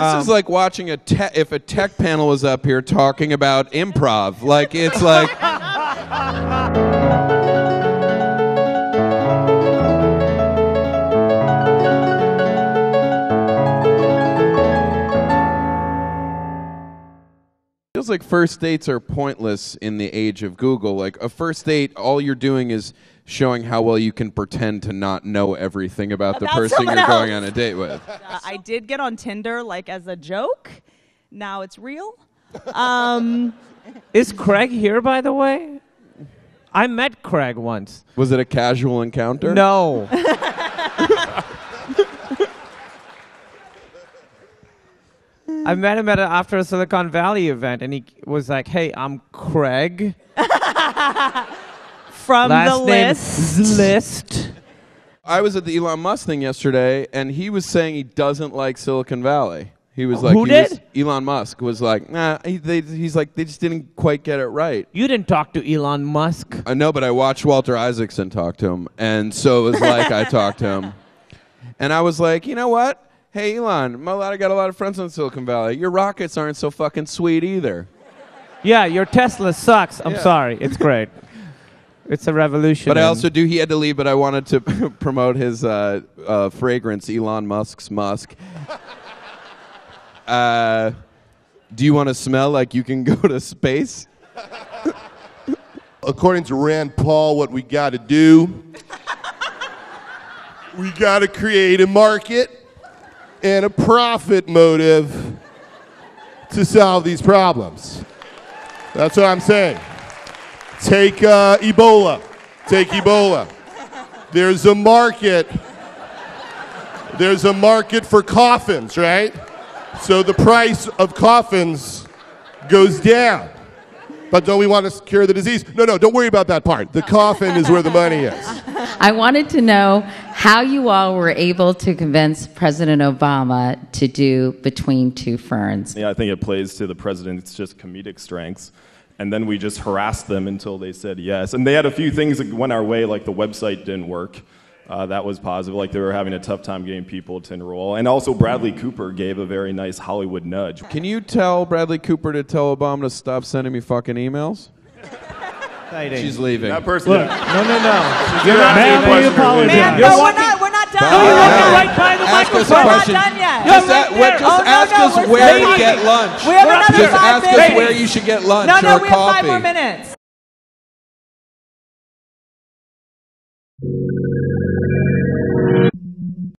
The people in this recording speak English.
This is um, like watching a te- if a tech panel was up here talking about improv. Like it's like feels like first dates are pointless in the age of Google. Like a first date, all you're doing is showing how well you can pretend to not know everything about the About person you're someone going on a date with. Uh, I did get on Tinder like as a joke. Now it's real. Um, Is Craig here, by the way? I met Craig once. Was it a casual encounter? No. I met him at a, after a Silicon Valley event, and he was like, "Hey, I'm Craig. From Last the name list. list." I was at the Elon Musk thing yesterday, and he was saying he doesn't like Silicon Valley. He was like, Who he did? was- Elon Musk was like, nah. He, they, he's like, they just didn't quite get it right. You didn't talk to Elon Musk. I know, but I watched Walter Isaacson talk to him, and so it was like I talked to him, and I was like, you know what? Hey, Elon, my- I got a lot of friends in Silicon Valley. Your rockets aren't so fucking sweet either. Yeah, your Tesla sucks. I'm Yeah. sorry. It's great. It's a revolution. But I also do. He had to leave, but I wanted to promote his uh, uh, fragrance, Elon Musk's Musk. Uh, do you want to smell like you can go to space? According to Rand Paul, what we got to do, we got to create a market and a profit motive to solve these problems. That's what I'm saying. Take uh, Ebola. Take Ebola. There's a market. There's a market for coffins, right? So the price of coffins goes down. But don't we want to cure the disease? No, no, don't worry about that part. The coffin is where the money is. I wanted to know how you all were able to convince President Obama to do Between Two Ferns. Yeah, I think it plays to the president's just comedic strengths. And then we just harassed them until they said yes. And they had a few things that went our way, like the website didn't work. Uh, that was positive. Like they were having a tough time getting people to enroll. And also, Bradley Cooper gave a very nice Hollywood nudge. Can you tell Bradley Cooper to tell Obama to stop sending me fucking emails? She's leaving. That person. Look, no, no, no. You're not Ma'am, the we apologize. Man, no, we're not. We're not done. No, you're We're walking not right by the ask us a microphone. We're not question. done yet. Just, a- right just Oh, ask no, us where to get lunch. We have We're another Just five ask us where you should get lunch No, no, or we have five more minutes.